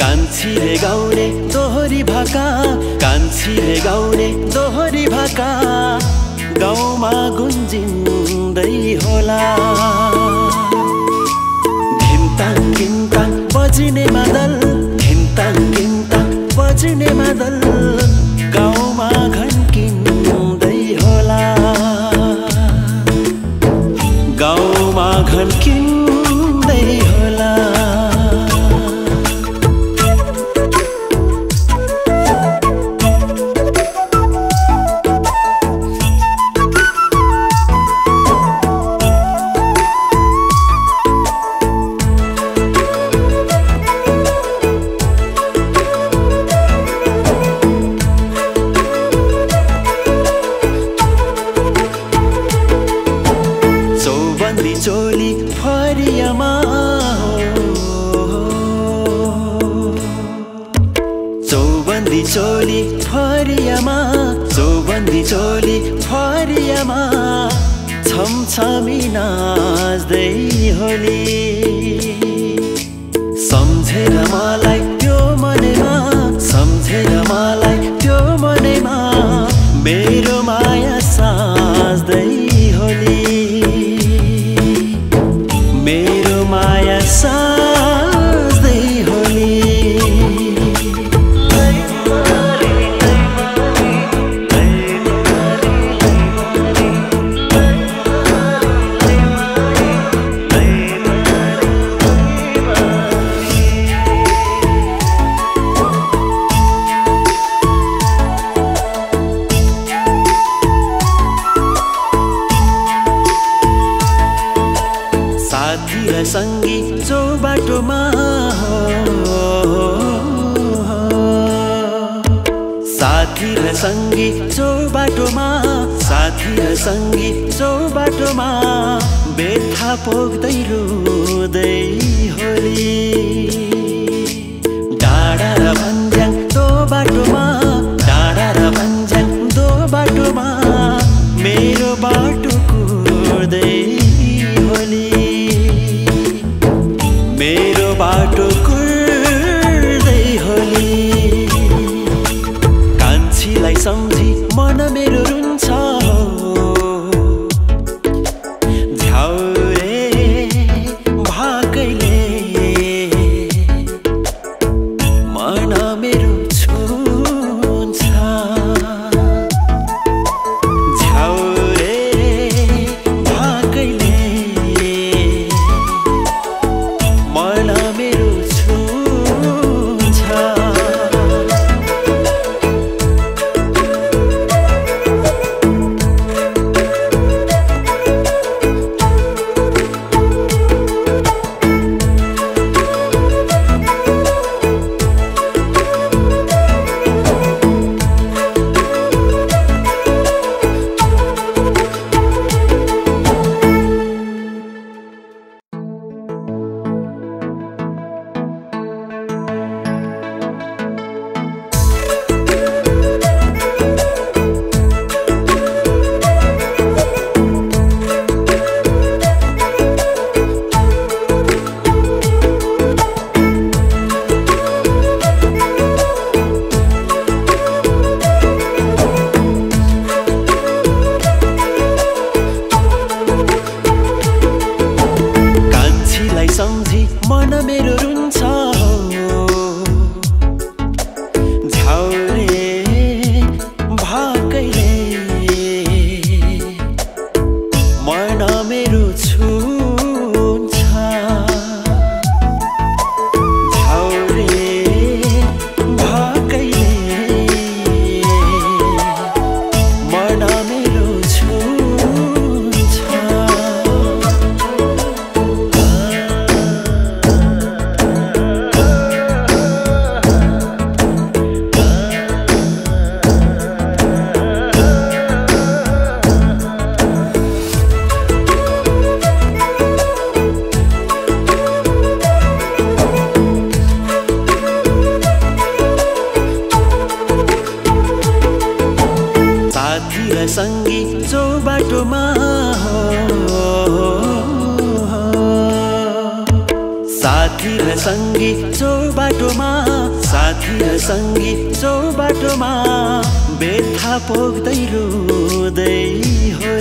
कान्छीले गाउने दोहरी भाका कान्छीले गाउने दोहोरी भाका गाउँमा गुन्जिँदै होला। चौबन्दी चोली फरियामा चौबन्दी चोली फरियामा छमछमी नाच्दै होली। साथी र सङ्गीत बाटोमा साथी र सङ्गीत बाटोमा बेथा पोख्दै रुँदै होली। हिँड्छौ बाटोमा साथी र सङ्गी छौ बाटोमा साथी र सङ्गी छौ बाटोमा बेथा पोख्दै रुँदै हो।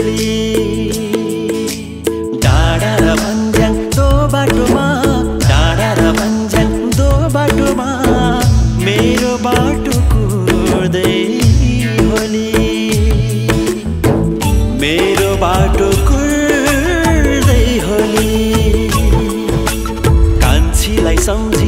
बाटो कुर्दै होली। कान्छीलाई सम्झी